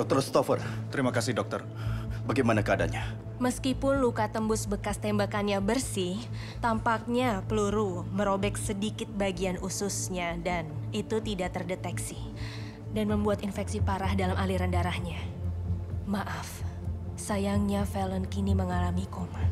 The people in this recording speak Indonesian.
Dokter Stoffer, terima kasih dokter. Bagaimana keadaannya? Meskipun luka tembus bekas tembakannya bersih, tampaknya peluru merobek sedikit bagian ususnya dan itu tidak terdeteksi dan membuat infeksi parah dalam aliran darahnya. Maaf, sayangnya Valen kini mengalami koma.